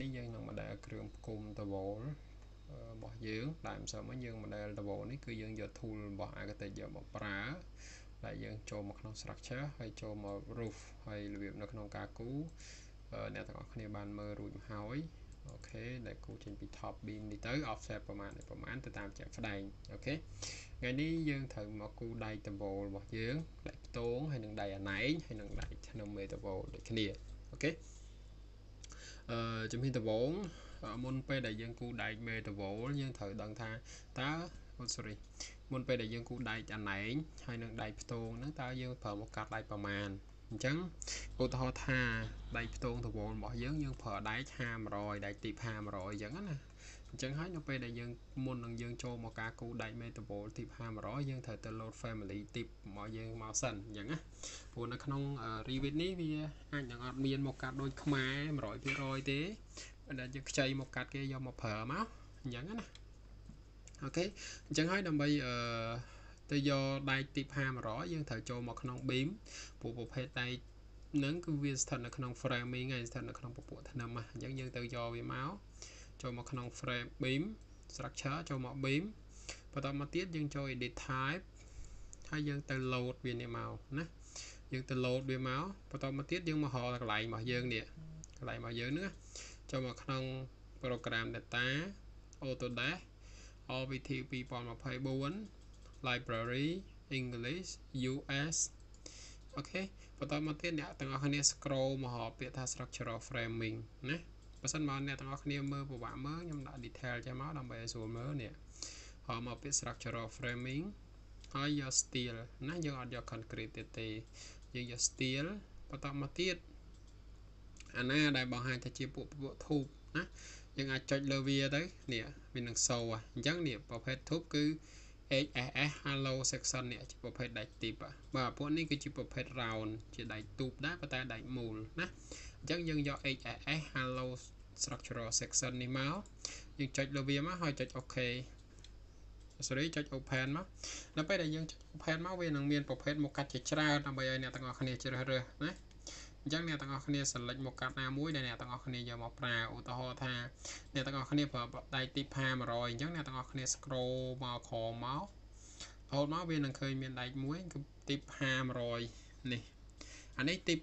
នេះយើងនឹង model គ្រឿងផ្គុំ table របស់យើងដើមសិនមកយើង model table នេះគឺយើងយក tool របស់ architect យកមកប្រើដែលយើងចូលមកក្នុង structure ហើយចូលមក roof ហើយរបៀបនៅក្នុងការគូអ្នកទាំងអស់គ្នាបានមើលរួចមកហើយអូខេដែលគូចេញពី top beam នេះទៅ offset ប្រមាណប្រមាណទៅតាមជាក់ស្ដែងអូខេថ្ងៃនេះយើងត្រូវមកគូដៃដបូលរបស់យើងដៃផ្ទងហើយនឹងដៃអាណែងហើយនឹងដៃក្នុងមេដបូលដូចគ្នាអូខេ អឺជំហានដំបូងមុនពេលដែលយើងគូដែកមេដបូលយើងត្រូវដឹងថាតើអូ sorry មុនពេលដែលយើងគូដែកអាណែងហើយនឹងដែកផ្ទងហ្នឹងតើយើងប្រើមកកាត់ដែកប្រមាណអញ្ចឹងឧទាហរណ៍ថាដៃផ្ទងដវលរបស់យើងយើងប្រើដែក500ដែកទី500អញ្ចឹងណា អញ្ចឹងហើយនៅពេលដែលយើងមុននឹងយើងចូលមកការគូដែកមេតាបូលទី500យើងត្រូវទៅ load family ទីរបស់យើងមកសិនអញ្ចឹងណាព្រោះនៅក្នុង Revit នេះវាអាចនឹងអត់មានមកកាត់ដូចខ្មែរ100%ទេបើដែលយើងខ្ចីមកកាត់គេយកមកប្រើមកអញ្ចឹងណាអូខេអញ្ចឹងហើយដើម្បីអឺទៅយកដែកទី500យើងត្រូវចូលមកក្នុង beam ព្រោះប្រភេទដែកនឹងគឺវាស្ថិតនៅក្នុង framing ហើយស្ថិតនៅក្នុងពពួកធ្នឹមអញ្ចឹងយើងទៅយកវាមក ចូលមកក្នុង frame beam structure ចូលមក beam បន្តមកទៀតយើងចូល edit type ហើយយើងទៅ load វានេះមកណាយើងទៅ load វាមកបន្តមកទៀតយើងមករកកន្លែងរបស់យើងនេះកន្លែងរបស់យើងនេះចូលមកក្នុង program data Autodesk OVT 2024 library English US អូខេបន្តមកទៀតអ្នកទាំងអស់គ្នា scroll មកហៅពាក្យថា structural framing ណា បើសិនមកអ្នកទាំងអស់គ្នាមើលពិបាកមើលខ្ញុំដាក់ detail ចេះមកដើម្បីឲ្យស្រួលមើលនេះហៅមកពាក្យ structural framing ហើយយក steel ណាយើងអត់យក concrete ទៀតទេយើងយក steel បន្តមកទៀតអាណាដែលបង្ហាញថាជាពួកពួកធូបណាយើងអាចចុចលើវាទៅនេះវានឹងសូអញ្ចឹងនេះប្រភេទធូបគឺ HSS Hello section នេះជាប្រភេទដែកទីបបាទពួកនេះគឺជាប្រភេទ round ជាដែកទូបដែរប៉ុន្តែដែកមូលណាអញ្ចឹងយើងយក HSS Hello structural section នេះមកយើងចុចលើវាមកហើយចុច OK sorry ចុច open មកដល់ពេលដែលយើងចុច open មកវានឹងមានប្រភេទមកកាត់ជាច្រើនដើម្បីឲ្យអ្នកទាំងអស់គ្នាជ្រើសរើសណាអញ្ចឹងអ្នកទាំងអស់គ្នា select មកកាត់ណាមួយដែលអ្នកទាំងអស់គ្នាយកមកប្រើឧទាហរណ៍ថាអ្នកទាំងអស់គ្នាប្រើដៃទី500អញ្ចឹងអ្នកទាំងអស់គ្នា scroll មកក្រោមមករហូតមកវានឹងឃើញមានដែកមួយគឺទី500នេះអានេះទី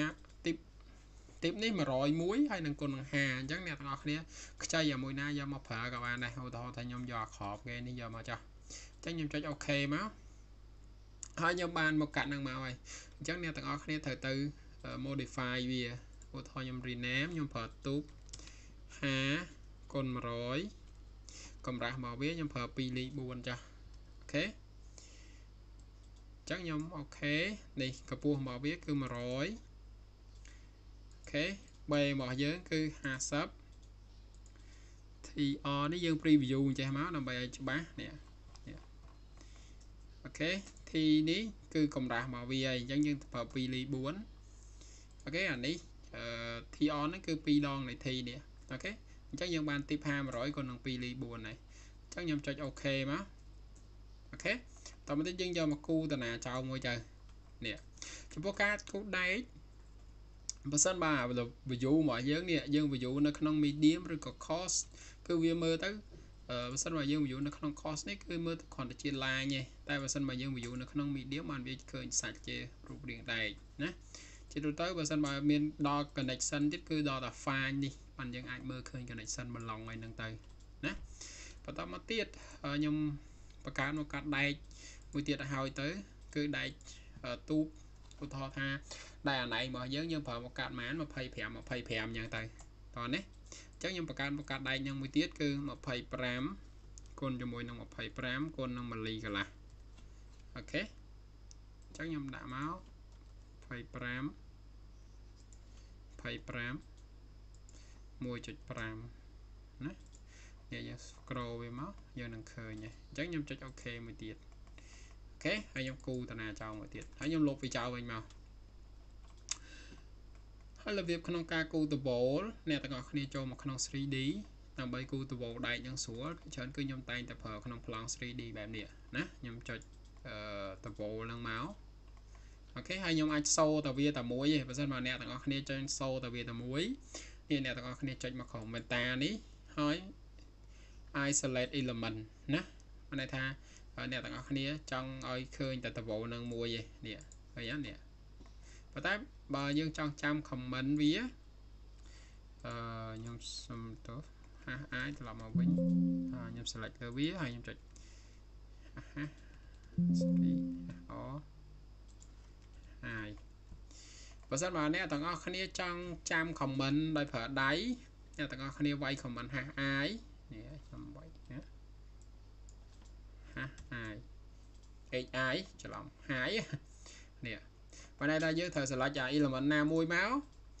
5 ទីទីនេះ101ហើយនឹងគុណនឹង5អញ្ចឹងអ្នកទាំងអស់គ្នាខ្ចីឲ្យមួយណាយកមកប្រើក៏បានដែរឧទាហរណ៍ថាខ្ញុំយកអាក្របគេនេះយកមកចោះអញ្ចឹងខ្ញុំចុចអូខេមកហើយខ្ញុំបានមកកាត់នឹងមកហើយអញ្ចឹងអ្នកទាំងអស់គ្នាត្រូវទៅ modify វាឧទាហរណ៍ខ្ញុំ rename ខ្ញុំប្រើទូក50គុណ100កម្រាស់មកវាខ្ញុំប្រើ2លី4ចាស់OK ចឹងខ្ញុំ OK នេះកម្ពស់របស់វាគឺ100 OK B របស់យើងគឺ50 TR នេះយើង preview ចេះមកដើម្បីឲ្យច្បាស់នេះអូខេ T នេះគឺកម្រាស់របស់វាអញ្ចឹងយើងប្រើ2លី4 OK អានេះអឺ T on ហ្នឹងគឺ2ដងនៃ T នេះអូខេអញ្ចឹងយើងបានទី500គុណនឹង2លី4ហើយអញ្ចឹងខ្ញុំចុច OK មក OK តមកទៀតយើងយកមកគូតាណាចោលមួយទៅនេះចំពោះការគូដែក បើសិនបាទ view របស់យើងនេះយើង view នៅក្នុង medium ឬក៏ cost គឺវាមើលទៅបើសិនមកយើង view នៅក្នុង cost នេះគឺមើលគ្រាន់តែជា line ទេតែបើសិនមកយើង view នៅក្នុង medium បានវាឃើញសាច់ជារូបរាងដែកណាជាទូទៅបើសិនបើមានដល់ connection ទៀតគឺដល់តែ file នេះបានយើងអាចមើលឃើញ connection បន្លងអីហ្នឹងទៅណាបន្តមកទៀតខ្ញុំបង្កើតមកកាត់ដែកមួយទៀតឲ្យទៅ គឺដែកទូក ឧទាហរណ៍ថាដែកអាណៃរបស់យើងយើងប្រើមកកាត់ម៉ាន25 25អញ្ចឹងទៅតោះនេះអញ្ចឹងខ្ញុំបង្កើតមកកាត់ដែកនឹងមួយទៀតគឺ25គុណជាមួយនឹង25គុណនឹង1លីកន្លះអូខេអញ្ចឹងខ្ញុំដាក់មក25 25 1.5ណានេះយើង scroll វាមកយើងនឹងឃើញហើយអញ្ចឹងខ្ញុំចុច OK មួយទៀតអូ ខេហើយខ្ញុំគូតាណាចោលមួយទៀតហើយខ្ញុំលុបវាចោលវិញមកហើយរបៀបក្នុងការគូដបូលអ្នកទាំងអស់គ្នាចូលមកក្នុង 3D ដើម្បីគូដបូលដែកយ៉ាងស្រួលច្រើនគឺខ្ញុំតែងតែប្រើក្នុងប្លង់ 3D បែបនេះណាខ្ញុំចុចអឺដបូលហ្នឹងមកអូខេហើយខ្ញុំអាចសូតែវាតែមួយទេបើសិនមកអ្នកទាំងអស់គ្នាចង់សូតែវាតែមួយនេះអ្នកទាំងអស់គ្នាចុចមកក្រុម meta នេះហើយ isolate element ណាមានន័យថា អ្នកទាំងអស់គ្នាចង់ឲ្យឃើញតែ table នឹងមួយឯនេះឃើញទេនេះប៉ុន្តែបើយើងចង់ចាំ comment វាអឺខ្ញុំសុំទោសហាស់អាចត្រឡប់មកវិញហើយខ្ញុំ select លើវាហើយខ្ញុំចុចហាស់ស្គីអូហើយបើសិនបើអ្នកទាំងអស់គ្នាចង់ចាំ comment ដោយប្រើដៃអ្នកទាំងអស់គ្នាវាយ comment ហាស់អាយនេះខ្ញុំវាយណា ហាស់អាយ HI ច្រឡំ high នេះបើណែថាយើងត្រូវ select អា element ណាមួយមក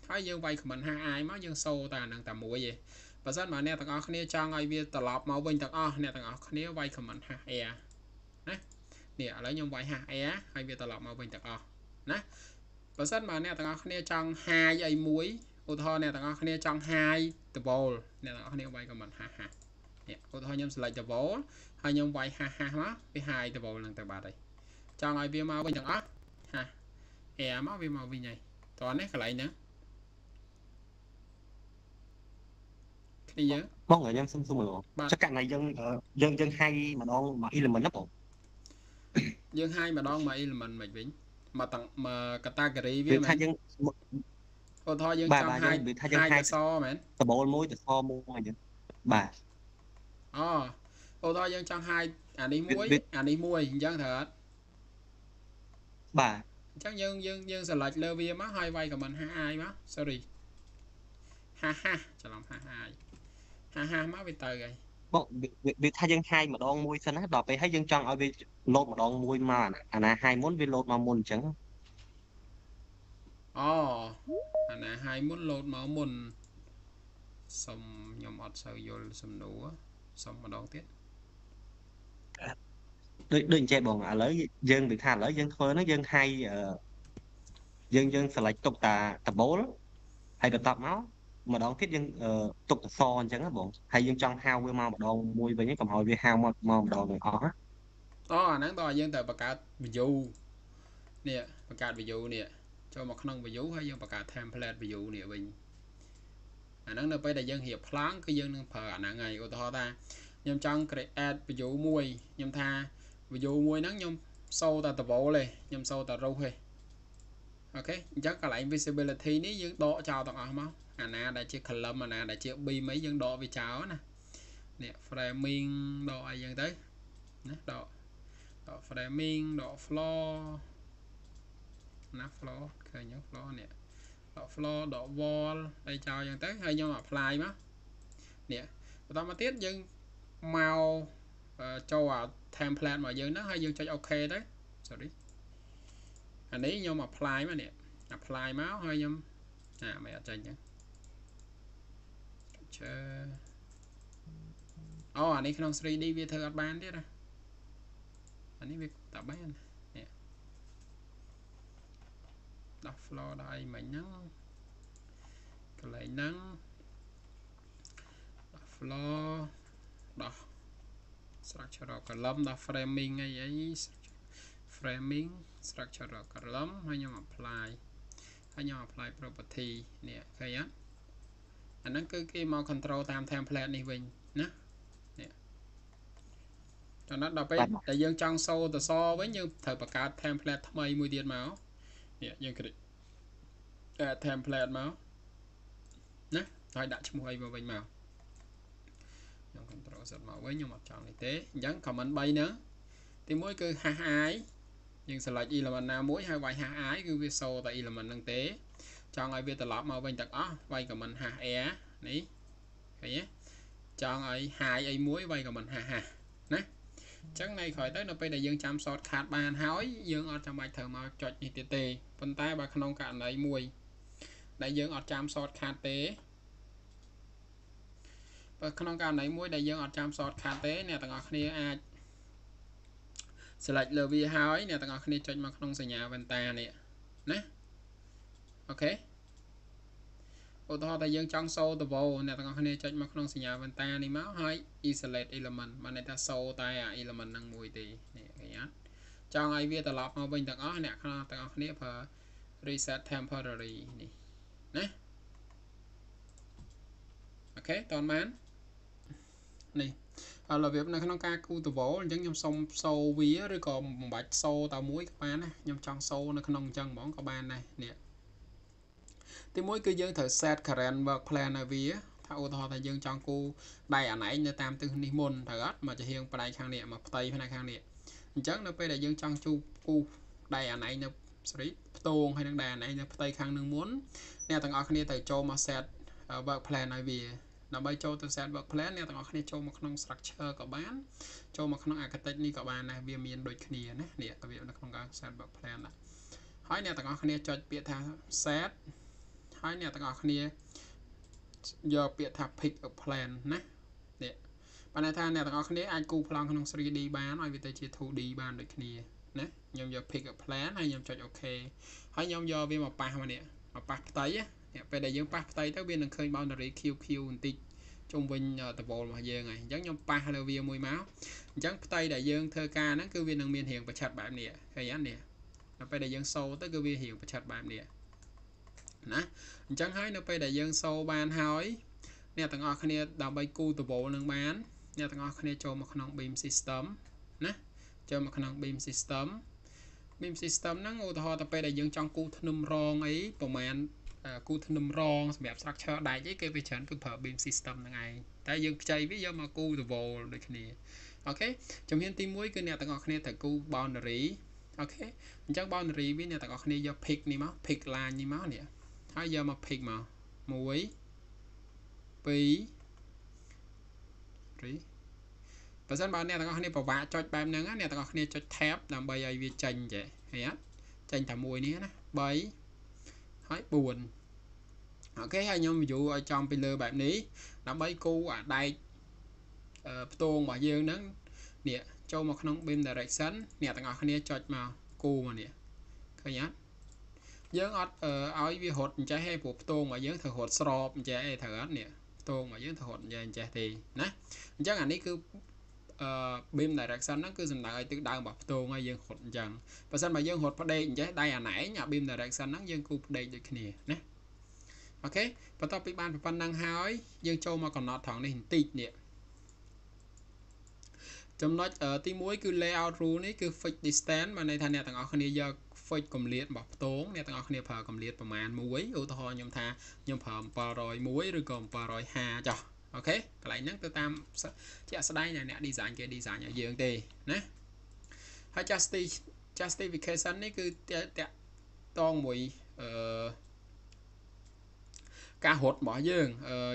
ហើយយើងវាយ comment ហាស់អាយមកយើងសូតែអានឹងតែមួយឯងបើសិនបើអ្នកទាំងអស់គ្នាចង់ឲ្យវាត្រឡប់មកវិញទាំងអស់អ្នកទាំងអស់គ្នាវាយ comment ហាស់ air ណានេះឥឡូវខ្ញុំវាយហាស់ air ហើយវាត្រឡប់មកវិញទាំងអស់ណាបើសិនបើអ្នកទាំងអស់គ្នាចង់ high អីមួយឧទាហរណ៍អ្នកទាំងអស់គ្នាចង់ high double អ្នកទាំងអស់គ្នាវាយ comment ហាស់ហាស់នេះឧទាហរណ៍ខ្ញុំ select double ហើយខ្ញុំវាយហាស់ហាស់មកវា high double នឹងទៅបាត់ហើយចង់ឲ្យវាមកវិញទាំងអស់ហា air មកវាមកវិញហើយតោះនេះកន្លែងហ្នឹងគ្នាយើងបងខ្ញុំសុំសុំមើលចកណៃយើងយើងយើងហាយម្ដងមួយ element ណាបងយើងហាយម្ដងមួយ element មិនវិញមកតាំងមក category វាមែនថាយើងឧទាហរណ៍យើងចង់ហាយថាយើងហាយសមែនដបូលមួយទៅសមួយអញ្ចឹងបាទអូ ឧទាហរណ៍យើងចង់ហាយអានេះមួយអានេះមួយអញ្ចឹងត្រូវអត់បាទអញ្ចឹងយើងយើងយើង select លើវាមកហើយវាយ comment ហាអាយមក sorry ហាហាច្រឡំហាអាយហាហាមកវាទៅហើយបងវាថាយើងហាយម្ដងមួយសិនណាដល់ពេលហើយយើងចង់ឲ្យវាលោតម្ដងមួយមកអាណាហាយមុនវាលោតមកមុនអញ្ចឹងអូអាណាហាយមុនលោតមកមុនសុំខ្ញុំអត់សូវយល់សំណួរសុំម្ដងទៀត ដូចដូចអញ្ចេះបងឥឡូវយើងនិយាយថាឥឡូវយើងធ្វើហ្នឹងយើងហាយយើងយើង select ទុកតាដបូលហើយបន្ទាប់មកម្ដងទៀតយើងទុកតសអញ្ចឹងណាបងហើយយើងចង់ហៅវាមកម្ដងមួយវិញកុំឲ្យវាហៅមកមកម្ដងទាំងអស់ណាអូអាហ្នឹងតើយើងទៅបង្កើត view នេះបង្កើត view នេះចូលមកក្នុង view ហើយយើងបង្កើត template view នេះវិញអាហ្នឹងនៅពេលដែលយើងរៀបប្លង់គឺយើងនឹងប្រើអាហ្នឹងហើយឧទាហរណ៍ថា ខ្ញុំចង់ create view មួយខ្ញុំថា view មួយហ្នឹងខ្ញុំសូតែ double ទេខ្ញុំសូតែ row ទេអូខេអញ្ចឹងកន្លែង visibility នេះយើងដកចោលទាំងអស់មកអាណាដែលជា column អាណាដែលជា beam អីយើងដកវាចោលណានេះ framing ដកអីយ៉ាងទៅណាដកដក framing ដក floor ណា floor ឃើញហ្នឹង floor នេះដក floor ដក wall អីចោលយ៉ាងទៅហើយខ្ញុំ apply មកនេះបន្តមកទៀតយើង មកចូលអា template មកយើងហ្នឹងហើយយើងចុច OK ទៅ sorry អានេះខ្ញុំ apply មកនេះ apply មកហើយខ្ញុំអាមិនអត់ចេញចឹង capture អូអានេះក្នុង 3D វាធ្វើអត់បានទៀតណាអានេះវាតាបាននេះដោះ floor ដល់អីមិញហ្នឹងកន្លែងហ្នឹងដោះ floor ដោះ structural column ដោះ framing អីអី framing structural column ហើយខ្ញុំ apply ហើយខ្ញុំ apply property នេះឃើញអត់អាហ្នឹងគឺគេមក control តាម template នេះវិញណានេះចំណុចដល់ពេលដែលយើងចង់សូតសវិញយើងត្រូវបង្កើត template ថ្មីមួយទៀតមកនេះយើងគ្លិក add template មកណាហើយដាក់ឈ្មោះអីមកវិញមក ខ្ញុំ control set មកវិញខ្ញុំអត់ចង់នេះទេអញ្ចឹង comment 3ហ្នឹងទី1គឺ hash i យើង select element ណាមួយហើយវាយ hash i គឺវាសូតែ element ហ្នឹងទេ ចង់ឲ្យវាត្រឡប់មកវិញទាំងអស់វាយ comment hash air នេះឃើញទេចង់ឲ្យ high អីមួយវាយ comment hash hash ណាអញ្ចឹងនៅក្រោយទៅនៅពេលដែលយើងចាំ short cut បានហើយយើងអត់ចាំបាច់ត្រូវមកចុចនេះទៀតទេប៉ុន្តែបើក្នុងករណីមួយដែលយើងអត់ចាំ short cut ទេ បើក្នុងករណីមួយដែលយើងអត់ចាំ short cut ទេអ្នកទាំងអស់គ្នាអាច select លើវាហើយអ្នកទាំងអស់គ្នាចុចមកក្នុងសញ្ញាវ៉ែនតានេះណាអូខេឧទាហរណ៍ថាយើងចង់ show the wall អ្នកទាំងអស់គ្នាចុចមកក្នុងសញ្ញាវ៉ែនតានេះមកហើយ isolate element បានន័យថា show តែអា element ហ្នឹងមួយទេនេះឃើញអត់ចង់ឲ្យវាត្រឡប់មកវិញទាំងអស់អ្នកទាំងអស់គ្នាប្រើ reset temporary នេះណាខេតន់បាន នេះហើយរបៀបនៅក្នុងការគូតវលអញ្ចឹងខ្ញុំសុំសូវាឬក៏បំបាច់សូតែមួយក៏បានណាខ្ញុំចង់សូនៅក្នុងអញ្ចឹងហ្មងក៏បានដែរនេះទីមួយគឺយើងត្រូវ set current work plan ឲ្យវាថាឧទាហរណ៍ថាយើងចង់គូដៃអាណែងនៅតាមទិសនេះមុនត្រូវអត់មកជាហៀងផ្នែកខាងនេះមកផ្ទៃផ្នែកខាងនេះអញ្ចឹងនៅពេលដែលយើងចង់ជូគូដៃអាណែងនៅស្រីផ្ទងហើយនឹងដៃអាណែងនៅផ្ទៃខាងនឹងមុនអ្នកទាំងអស់គ្នាត្រូវចូលមក set work plan ឲ្យវា ដើម្បីចូលទៅ set work plan អ្នកទាំងអស់គ្នាចូលមកក្នុង structure ក៏បានចូលមកក្នុង architect នេះក៏បានដែរវាមានដូចគ្នាណានេះរបៀបនៅក្នុងការ set work plan ណាហើយអ្នកទាំងអស់គ្នាចុចពាក្យថា set ហើយអ្នកទាំងអស់គ្នាយកពាក្យថា pick a plan ណានេះបានន័យថាអ្នកទាំងអស់គ្នាអាចគូប្លង់ក្នុង 3D បានឲ្យវាទៅជា 2D បានដូចគ្នាណាខ្ញុំយក pick a plan ហើយខ្ញុំចុច OK ហើយខ្ញុំយកវាមកប៉ះមកនេះមកប៉ះផ្ទៃនេះ ពេលដែលយើងប៉ះផ្ទៃទៅវានឹងឃើញ boundary QQ បន្តិចជុំវិញតវលរបស់យើងហើយអញ្ចឹងខ្ញុំប៉ះលើវាមួយមកអញ្ចឹងផ្ទៃដែលយើងធ្វើការហ្នឹងគឺវានឹងមានរាងប្រឆិតបែបនេះឃើញអត់នេះដល់ពេលដែលយើងសូទៅគឺវារាងប្រឆិតបែបនេះណាអញ្ចឹងហើយនៅពេលដែលយើងសូបានហើយអ្នកទាំងអស់គ្នាដើម្បីគូតវលនឹងបានអ្នកទាំងអស់គ្នាចូលមកក្នុង beam system ណាចូលមកក្នុង beam system beam system ហ្នឹងឧទាហរណ៍ទៅពេលដែលយើងចង់គូធ្នឹមរងអីប្រហែល គូធ្នឹមរងសម្រាប់ structure ដែកអីគេវាច្រើនគឺប្រើ beam system ហ្នឹងឯងតែយើងខ្ចីវាយកមកគូទៅ wall ដូចគ្នាអូខេជំហានទី1គឺអ្នកទាំងអស់គ្នាត្រូវគូ boundary អូខេអញ្ចឹង boundary វាអ្នកទាំងអស់គ្នាយក pick នេះមក pick line នេះមកនេះហើយយកមក pick មក1 2 3បើសិនបើអ្នកទាំងអស់គ្នាពិបាកចុចបែបហ្នឹងអ្នកទាំងអស់គ្នាចុច tab ដើម្បីឲ្យវាចេញចេះឃើញអត់ចេញតែមួយនេះណា3 ហើយ4អូខេហើយខ្ញុំ view ឲ្យចំពីលើបែបនេះដើម្បីគូអាដែកផ្ទងរបស់យើងហ្នឹងនេះចូលមកក្នុង beam direction អ្នកទាំងអស់គ្នាចុចមកគូមកនេះឃើញអត់យើងអត់ឲ្យវារត់អញ្ចេះទេព្រោះផ្ទងរបស់យើងត្រូវរត់ស្របអញ្ចេះទេត្រូវអត់នេះផ្ទងរបស់យើងត្រូវរត់អញ្ចេះអញ្ចេះទេណាអញ្ចឹងអានេះគឺអឺ beam direction ហ្នឹងគឺសំដៅឲ្យទិសដៅរបស់ផ្ទងហើយយើងរត់អញ្ចឹងបើសិនបើយើងរត់ផ្ដេកអញ្ចេះដៃអាណែងអា beam direction ហ្នឹងយើងគូផ្ដេកដូចគ្នាណាអូខេបន្ទាប់ពីបានប៉ុណ្ណឹងហើយយើងចូលមកកំណត់ត្រង់នេះបន្តិចនេះចំណុចទី1គឺ layout rule នេះគឺ fix distance បានន័យថាអ្នកទាំងអស់គ្នាយក fix កម្រិតរបស់ផ្ទងអ្នកទាំងអស់គ្នាប្រើកម្រិតប្រមាណ1ឧទាហរណ៍ខ្ញុំថាខ្ញុំប្រើ701ឬក៏750ចុះ អូខេកន្លែងហ្នឹងទៅតាមជាក់ស្ដែងដែលអ្នក design គេ design ឲ្យយើងទេណាហើយ justification នេះគឺតាក់តងមួយអឺការរត់របស់យើង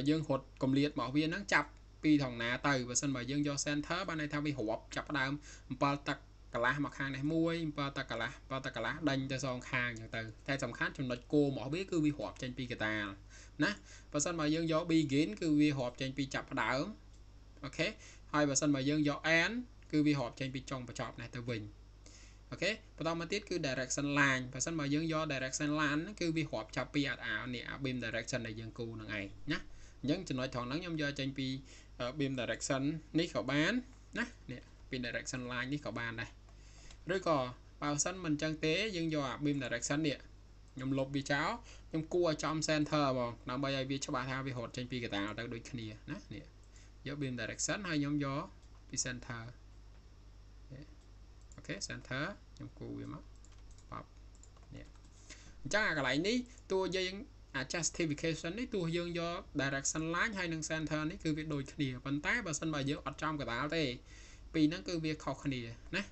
យើងរត់កម្រិតរបស់វាហ្នឹងចាប់ពីថងណាទៅបើសិនបើយើងយក center បានន័យថាវារាប់ចាប់ដើម7ទឹកកន្លះមកខាងនេះមួយ7ទឹកកន្លះ7ទឹកកន្លះដេញទៅសងខាងអញ្ចឹងទៅតែសំខាន់ចំណុចគោលរបស់វាគឺវារាប់ចេញពីកតាល ណាបើសិនបើយើងយក begin គឺវារាប់ចេញពីចាប់ផ្ដើមអូខេហើយបើសិនបើយើងយក end គឺវារាប់ចេញពីចុងបញ្ចប់នេះទៅវិញអូខេបន្តមកទៀតគឺ direction line បើសិនបើយើងយក direction line គឺវារាប់ចាប់ពីអានេះអា beam direction ដែលយើងគូនឹងឯងណាអញ្ចឹងចំណុចត្រង់ហ្នឹងខ្ញុំយកចេញពី beam direction នេះក៏បានណានេះពី direction line នេះក៏បានដែរឬក៏បើសិនមិនអញ្ចឹងទេយើងយកអា beam direction នេះ ខ្ញុំលុបវាចោលខ្ញុំគួរឲ្យចំ center ហ្មងដើម្បីឲ្យវាច្បាស់ថាវារត់ចេញពីកតាលទៅដូចគ្នាណានេះយក beam direction ហើយខ្ញុំយកពី center អូខេ center ខ្ញុំគូវាមកប៉បនេះអញ្ចឹងអាកន្លែងនេះតួយើងអា justification នេះទោះយើងយក direction line ហើយនិង center នេះគឺវាដូចគ្នាប៉ុន្តែបើសិនបើយើងអត់ចំកដាលទេពីរហ្នឹងគឺវាខុសគ្នាណា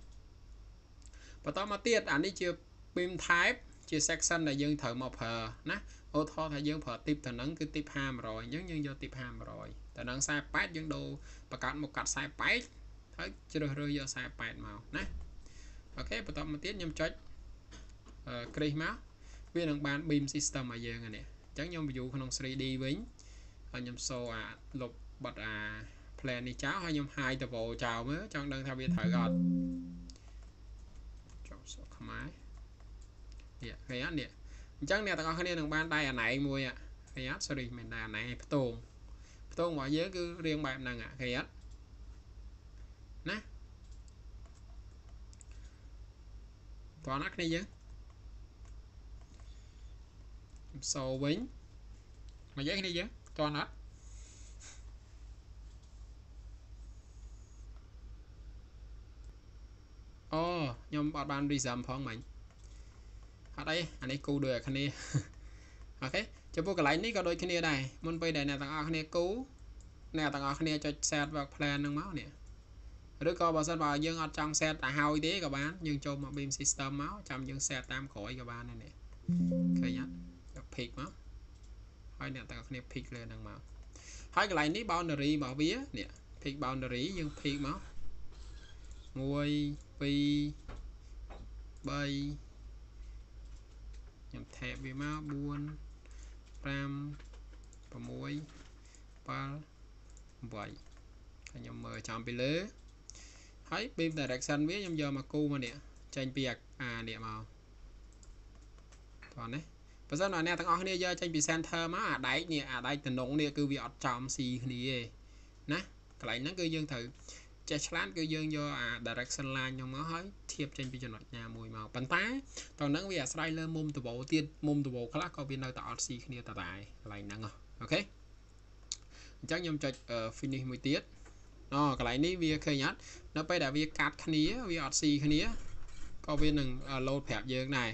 បន្តមកទៀតអានេះជា beam type ជា section ដែលយើងត្រូវមកប្រើណាឧទាហរណ៍ថាយើងប្រើ tip ទៅនឹងគឺ tip 500អញ្ចឹងយើងយក tip 500តែនឹង48យើងដូរបង្កើតមកកាត់48ហើយជ្រើសរើសយក48មកណាអូខេបន្តមកទៀតខ្ញុំចុចគ្រីសមកវានឹងបាន beam system ឲ្យយើងនេះអញ្ចឹងខ្ញុំ view ក្នុង 3D វិញហើយខ្ញុំសូអាលុបបတ်អា plan នេះចោលហើយខ្ញុំ hide ទៅ wall ចោលមើលចង់ដឹងថាវាត្រូវអត់ចុះសក់ខ្មែរ នេះឃើញអត់នេះអញ្ចឹងអ្នកទាំងអស់គ្នានឹងបានដៃអាណែងមួយឃើញអត់ sorry មិនដៃអាណែងផ្ទងផ្ទងរបស់យើងគឺរៀងបែបហ្នឹងឃើញអត់ណាបងណាគ្នាយើងសោវិញមកយើងគ្នាយើងតន់អត់អូខ្ញុំអត់បាន reason ផងមិញ អត់អីអានេះគូដូចគ្នាអូខេចំពោះកន្លែងនេះក៏ដូចគ្នាដែរមុនពេលដែលអ្នកទាំងអស់គ្នាគូអ្នកទាំងអស់គ្នាចុច set work plan ហ្នឹងមកនេះឬក៏បើសិនបើយើងអត់ចង់ set ឲ្យហើយទេក៏បានយើងចូលមក beam system មកចាំយើង set តាមក្រោយក៏បានដែរនេះឃើញអត់យក pick មកហើយអ្នកទាំងអស់គ្នា pick លើហ្នឹងមកហើយកន្លែងនេះ boundary របស់វានេះ pick boundary យើង pick មក1 2 3 ខ្ញុំ tab វាមក4 5 6 7 8ខ្ញុំមើលចំពីលើហើយ beam direction វាខ្ញុំយកមកគូមកនេះចេញពីអានេះមកតោះនេះបើសិនអ្នកទាំងអស់គ្នាយកចេញពី center មកអាដែកនេះអាដែកតំណងនេះគឺវាអត់ចំស៊ីគ្នាទេណាកន្លែងហ្នឹងគឺយើងត្រូវ ចេះឆ្លាតគឺយើងយកអា direction line ហ្នឹងមកហើយធៀបចេញពីចំណុចណាមួយមកប៉ុន្តែតើនឹងវាអាស្រ័យលើមុំដបោទៀតមុំដបោខ្លះក៏វានៅតែអត់ស៊ីគ្នាតដែរកន្លែងហ្នឹងអូខេអញ្ចឹងខ្ញុំចុច finish មួយទៀតអូកន្លែងនេះវាឃើញអត់នៅពេលដែលវាកាត់គ្នាវាអត់ស៊ីគ្នាក៏វានឹង load ប្រាប់យើងដែរ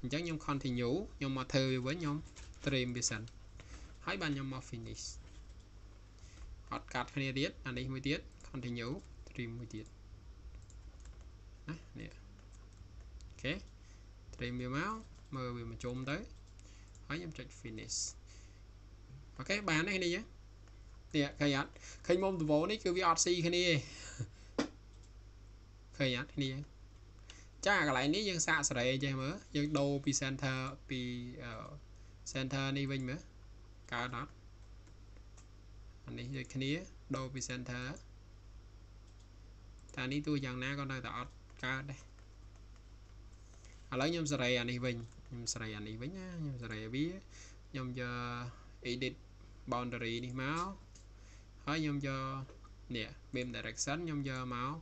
អញ្ចឹងខ្ញុំ continue ខ្ញុំមកធ្វើវាវិញខ្ញុំ trim វាសិនហើយបានខ្ញុំមក finish អត់កាត់គ្នាទៀតអានេះមួយទៀត continue trim មួយទៀតណានេះអូខេ trim វាមកមើលវាមកជុំទៅហើយខ្ញុំចុច finish អូខេបានទេនេះនេះឃើញអត់ឃើញមុំដបូនេះគឺវាអត់ស៊ីគ្នាទេឃើញអត់គ្នាចាកន្លែងនេះយើងសាកសេរីចេះមើលយើងដូរពី center ពី center នេះវិញមើលកើតអត់អានេះដូចគ្នាដូរពី center តែនេះទោះយ៉ាងណាក៏នៅតែអត់កើតដែរឥឡូវខ្ញុំសេរីអានេះវិញខ្ញុំសេរីអានេះវិញណាខ្ញុំសេរីវាខ្ញុំយក edit boundary នេះមកហើយខ្ញុំយកនេះ beam direction ខ្ញុំយកមក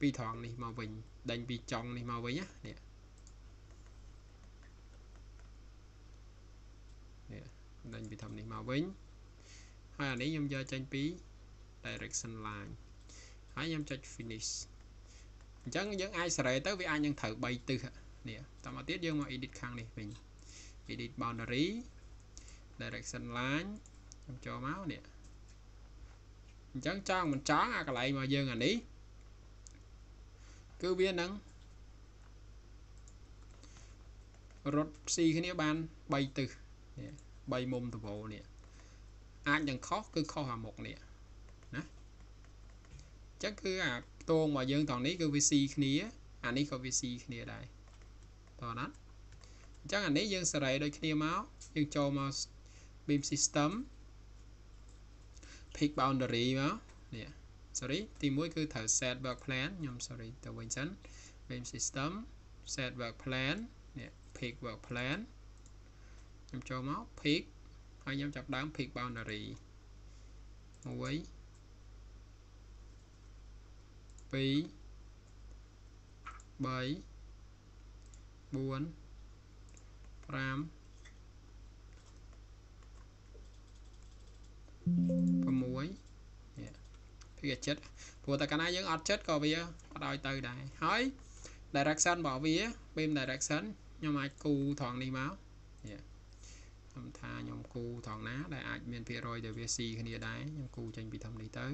ពីត្រង់នេះមកវិញដេញពីចុងនេះមកវិញណានេះនេះដេញពីធំនេះមកវិញហើយអានេះខ្ញុំយកចេញពី direction line ហើយខ្ញុំចុច finish អញ្ចឹងយើងអាចសេរីទៅវាអាចនឹងត្រូវ3ទិសនេះតមកទៀតយើងមក edit ខាងនេះវិញ edit boundary direction line ខ្ញុំចូលមកនេះអញ្ចឹងចង់មិនចង់អាកន្លែងមកយើងអានេះគឺវានឹងរត់ស៊ីគ្នាបាន3ទិសនេះ3មុំដបូនេះអាចនឹងខុសគឺខុសអាមុខនេះណាអញ្ចឹងគឺអាផ្ទងរបស់យើងត្រង់នេះគឺវាស៊ីគ្នាអានេះក៏វាស៊ីគ្នាដែរតោះណាអញ្ចឹងអានេះយើងសេរីដូចគ្នាមកយើងចូលមក beam system pick boundary មកនេះ sorry ទី1គឺត្រូវ set work plan ខ្ញុំ sorry ទៅវិញសិន beam system set work plan នេះ pick work plan ខ្ញុំចូលមក pick ហើយខ្ញុំចាប់ដើម pick boundary 1 2 5 6 7 8 9 10វាចិត្តព្រោះតែកាលណាយើងអត់ចិត្តក៏វាអត់ឲ្យទៅដែរហើយ direction របស់វា beam direction ខ្ញុំអាចគូត្រង់នេះមកខ្ញុំថាខ្ញុំគូត្រង់ណា ដែលអាចមានភាគរយដែលវាស៊ីគ្នាដែរខ្ញុំគូចេញពីធំនេះទៅ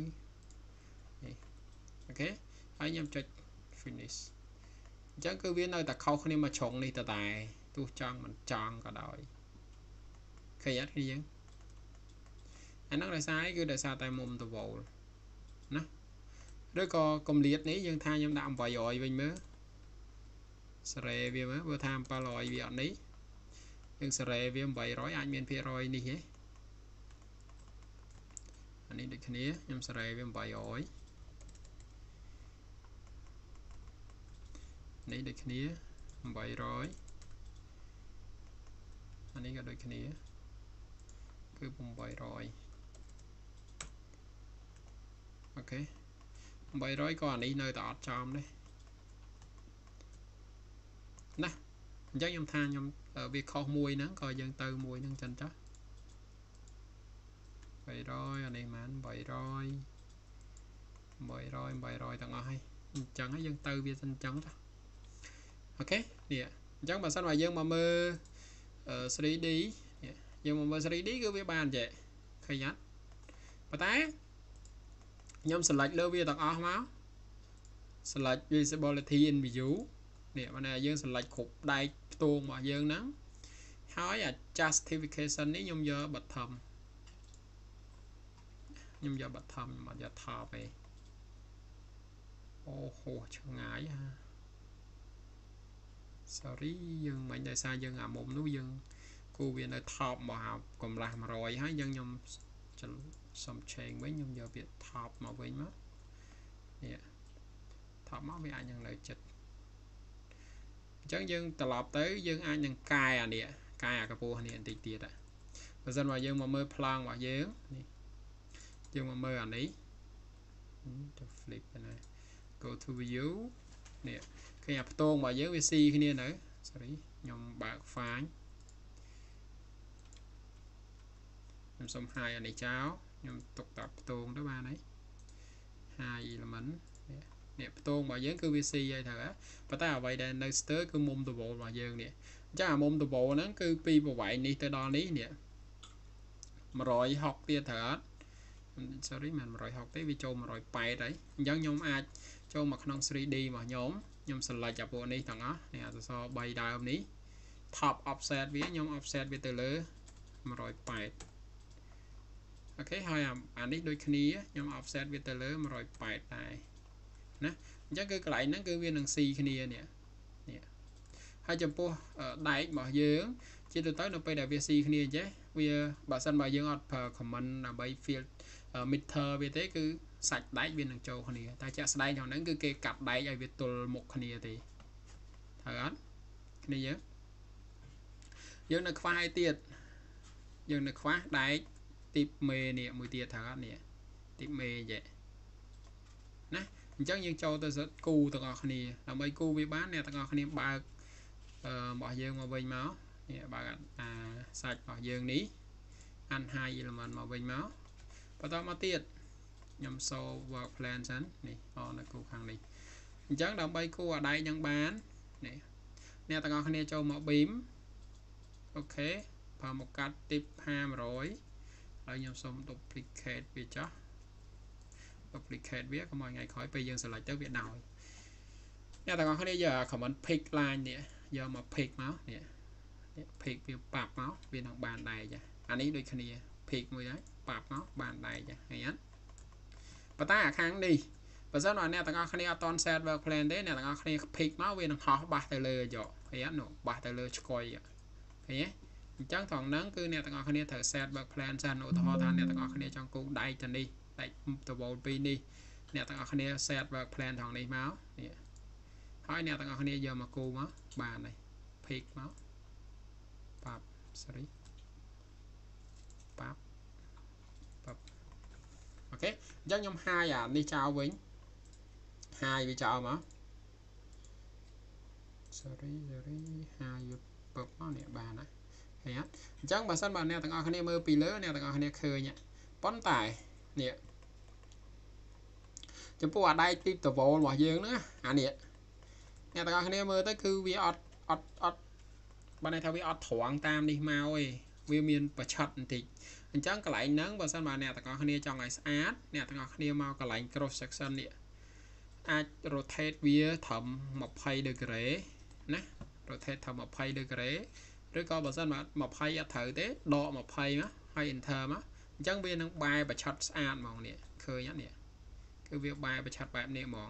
នេះអូខេ ហើយខ្ញុំចុច finish អញ្ចឹងគឺវានៅតែខុសគ្នាមកជ្រុងនេះតតែទោះចង់មិនចង់ក៏ដោយឃើញអត់គ្នាអាហ្នឹងដោយសារអីគឺដោយសារតែមុំតវលណាឬក៏កំលៀតនេះយើងថាខ្ញុំដាក់800វិញមើលសេរីវាមើលបើថា700វាអត់នេះយើងសេរីវា800អាចមានភាគរយនេះទេអានេះដូចគ្នាខ្ញុំសេរីវា800 នេះដូចគ្នា800អានេះក៏ដូចគ្នាគឺ800អូខេ800ក៏អានេះនៅតែអត់ចំដែរណាអញ្ចឹងខ្ញុំថាខ្ញុំវាខុសមួយហ្នឹងក៏យើងទៅមួយហ្នឹងចឹងចាស់300អានេះហ្មង300 800 800ទាំងអស់ហើយអញ្ចឹងហើយយើងទៅវាសិនអញ្ចឹងទៅ អូខេនេះអញ្ចឹងបើសិនមកយើងមកមើល 3D នេះយើងមកមើល 3D គឺវាបានចេះឃើញអត់ប៉ុន្តែខ្ញុំ select លើវាទាំងអស់មក select visibility in view នេះបើយើង select គ្រប់ដែកផ្ទងរបស់យើងហ្នឹងហើយអា justification នេះខ្ញុំយក bottom ខ្ញុំយក bottom ខ្ញុំអត់យក top ទេអូហូឆ្ងាយហា sorry យើងមិនដោយសារយើងអាមុំនោះយើងគូវានៅ top មកកម្រាស់100ហើយយើងខ្ញុំសុំ change វិញខ្ញុំយកវា top មកវិញមកនេះ top មកវាអាចនឹងនៅចិត្តអញ្ចឹងយើងត្រឡប់ទៅយើងអាចនឹងកែអានេះកែអាកម្ពស់នេះបន្តិចទៀតបើសិនមកយើងមកមើលប្លង់របស់យើងនេះយើងមកមើលអានេះទៅ flip ណា go to view នេះ ឃើញអាផ្ទងរបស់យើងវាស៊ីគ្នានៅ sorry ខ្ញុំបើក file ខ្ញុំសុំ hide អានេះចោលខ្ញុំទុកតាផ្ទងទៅបានហើយ hide element នេះនេះផ្ទងរបស់យើងគឺវាស៊ីហើយត្រូវប៉ុន្តែអ្វីដែលនៅស្ទើរគឺមុំដបូលរបស់យើងនេះអញ្ចឹងអាមុំដបូលហ្នឹងគឺពីប្រវែងនេះទៅដល់នេះនេះ160ទៀតត្រូវអត់ sorry មិន160ទេវាចូល180ហើយអញ្ចឹងខ្ញុំអាចចូលមកក្នុង 3D របស់ខ្ញុំ ខ្ញុំ select អាពួកនេះទាំងអស់នេះអក្សរ3ដើមនេះ top offset វាខ្ញុំ offset វាទៅលើ180អូខេហើយអានេះដូចគ្នាខ្ញុំ offset វាទៅលើ180ដែរណាអញ្ចឹងគឺកន្លែងហ្នឹងគឺវានឹងស៊ីគ្នានេះនេះហើយចំពោះដែករបស់យើងជាទូទៅនៅពេលដែលវាស៊ីគ្នាអញ្ចឹងវាបើសិនបើយើងអត់ប្រើ comment ដើម្បី field meter វាទេគឺសាច់ដែកវានឹងចូលគ្នាតែជាក់ស្ដែងក្នុងហ្នឹងគឺគេកាត់ដែកឲ្យវាទល់មុខគ្នាទេត្រូវអត់គ្នាយើងយើងនៅខ្វះឲ្យទៀតយើងនៅខ្វះដែកទីបមេនេះមួយទៀតត្រូវអត់នេះទីបមេចេះណាអញ្ចឹងយើងចូលទៅគូទាំងអស់គ្នាដើម្បីគូវាបានអ្នកទាំងអស់គ្នាបើកអឺរបស់យើងមកវិញមកនេះបើកអាសាច់របស់យើងនេះ unhide element មកវិញមក បន្តមកទៀតខ្ញុំសូ work plan សិននេះអនៅគូខាងនេះអញ្ចឹងដើម្បីគូអាដែកនឹងបាននេះអ្នកទាំងអស់គ្នាចូលមក beam អូខេប្រើមកកាត់ tip 500ហើយខ្ញុំសូម duplicate វាចោះ duplicate វាកុំឲ្យថ្ងៃក្រោយពេលយើង select ទៅវាដោយអ្នកទាំងអស់គ្នាយក command pick line នេះយកមក pick មកនេះនេះ pick វាប៉ាប់មកវានឹងបានដែរចាអានេះដូចគ្នា pick មួយដែរ ប៉ាប់មកបានដែរចាឃើញអត់ប៉ុន្តែអាខាងនេះបើសិនមកអ្នកទាំងអស់គ្នាអត់តន់ set work plan ទេអ្នកទាំងអស់គ្នា pick មកវានឹងហោះបាសទៅលើយកឃើញអត់នោះបាសទៅលើឆ្កុយឃើញទេអញ្ចឹងត្រង់ហ្នឹងគឺអ្នកទាំងអស់គ្នាត្រូវ set work plan សិនឧទាហរណ៍ថាអ្នកទាំងអស់គ្នាចង់គូដែកទៅនេះដែកទៅវ៉ូល2នេះអ្នកទាំងអស់គ្នា set work plan ត្រង់នេះមកនេះហើយអ្នកទាំងអស់គ្នាយកមកគូមកបានហើយ pick មកប៉ាប់ sorry ប៉ាប់ប៉ាប់ អូខេអញ្ចឹងខ្ញុំហាយអានេះចោលវិញហាយវាចោលមក sorry sorry ហាយវាពឹបមកនេះបានណាឃើញអត់អញ្ចឹងបើសិនបើអ្នកទាំងអស់គ្នាមើលពីលើអ្នកទាំងអស់គ្នាឃើញប៉ុន្តែនេះចំពោះអាដែកទីបតវលរបស់យើងណាអានេះអ្នកទាំងអស់គ្នាមើលទៅគឺវាអត់អត់អត់បើន័យថាវាអត់ត្រង់តាមនេះមកឯងវាមានប្រឆិតបន្តិច អញ្ចឹងកន្លែងហ្នឹងបើសិនបើអ្នកទាំងអស់គ្នាចង់ឲ្យស្អាតអ្នកទាំងអស់គ្នាមកកន្លែង cross section នេះអាច rotate វាត្រឹម20 degree ណា rotate ត្រឹម20 degree ឬក៏បើសិនមក20អត់ត្រូវទេដក20មកហើយ enter មកអញ្ចឹងវានឹងបែរបឆិតស្អាតហ្មងនេះឃើញអត់នេះគឺវាបែរបឆិតបែបនេះហ្មង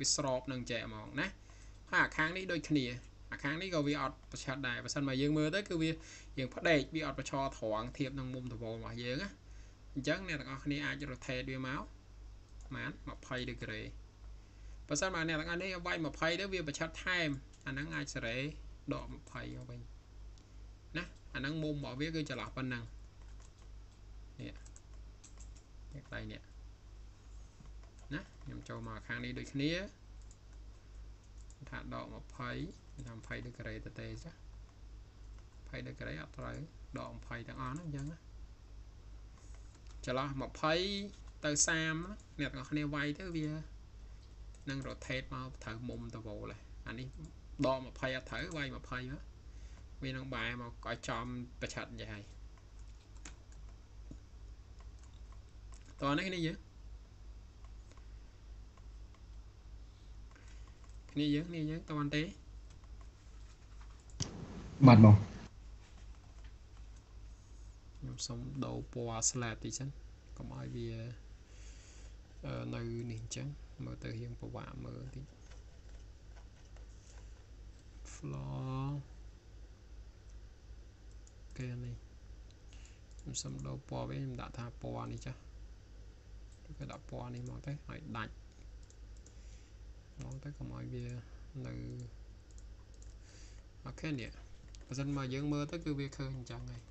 វាស្របនឹងចែកហ្មងណាហើយអាខាងនេះដូចគ្នា អាខាងនេះក៏វាអត់បឆិតដែរបើសិនមកយើងមើលទៅគឺវាយើងផ្ដេកវាអត់បឆោត្រង់ធៀបនឹងមុំដបរបស់យើងណាអញ្ចឹងអ្នកទាំងអស់គ្នាអាច rotate វាមកប្រហែល20 degree បើសិនមកអ្នកទាំងអស់នេះវាយ20ទៅវាបឆិតថែមអាហ្នឹងអាចសេរីដក20មកវិញណាអាហ្នឹងមុំរបស់វាគឺចន្លោះប៉ុណ្ណឹងនេះនេះដៃនេះណាខ្ញុំចូលមកខាងនេះដូចគ្នា ថាដក20ថា20ដឺក្រេទៅទេចា20ដឺក្រេអត់ត្រូវដក20ទាំងអស់ហ្នឹងអញ្ចឹងណាចន្លោះ20ទៅ30អ្នកទាំងអស់គ្នាវាយទៅវានឹង rotate មកត្រូវមុំតវលអានេះដក20អត់ត្រូវវាយ20មកវានឹងបែរមកឲ្យចំប្រឆាត់យ៉ាងហើយតោះនេះគ្នាយើង គ្នាយើងគ្នាយើងតន់ទេបាទបងខ្ញុំសុំដូរពណ៌ slab តិចសិនកុំឲ្យវាអឺនៅនេះអញ្ចឹងមើលទៅរៀងពិបាកមើលតិច floor គេនេះខ្ញុំសុំដូរពណ៌វិញខ្ញុំដាក់ថាពណ៌នេះចាស់គេដាក់ពណ៌នេះមកទៅឲ្យដាច់ មកទៅកុំឲ្យវានៅអូខេនេះបើសិនមកយើងមើលទៅគឺវាឃើញអញ្ចឹងហើយ